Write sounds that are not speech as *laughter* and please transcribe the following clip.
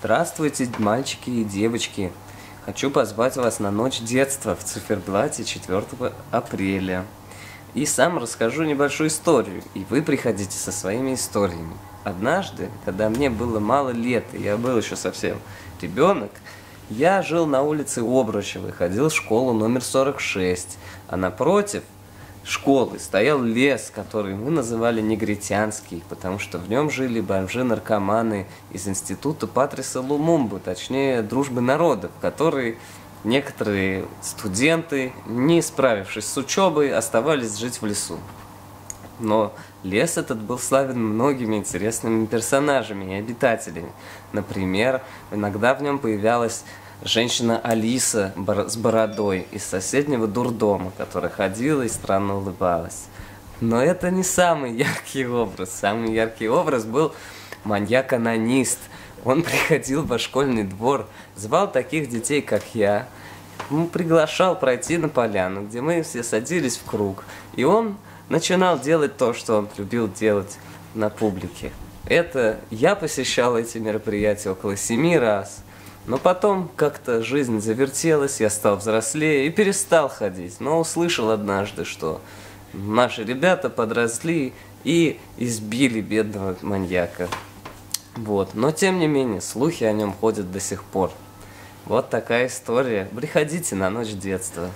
Здравствуйте, мальчики и девочки! Хочу позвать вас на ночь детства в циферблате 4 апреля. И сам расскажу небольшую историю, и вы приходите со своими историями. Однажды, когда мне было мало лет, и я был еще совсем ребенок, я жил на улице Обручевой, ходил в школу номер 46, а напротив школы стоял лес, который мы называли негритянский, потому что в нем жили бомжи-наркоманы из института Патриса Лумумбы, точнее, дружбы народов, которые некоторые студенты, не справившись с учебой, оставались жить в лесу. Но лес этот был славен многими интересными персонажами и обитателями. Например, иногда в нем появлялась женщина Алиса с бородой из соседнего дурдома, которая ходила и странно улыбалась. Но это не самый яркий образ. Самый яркий образ был маньяк-анонист. Он *laughs* приходил в школьный двор, звал таких детей, как я, ну, приглашал пройти на поляну, где мы все садились в круг. И он начинал делать то, что он любил делать на публике. Это я посещал эти мероприятия около семи раз – но потом как-то жизнь завертелась, я стал взрослее и перестал ходить. Но услышал однажды, что наши ребята подросли и избили бедного маньяка. Вот. Но тем не менее, слухи о нем ходят до сих пор. Вот такая история. Приходите на ночь детства.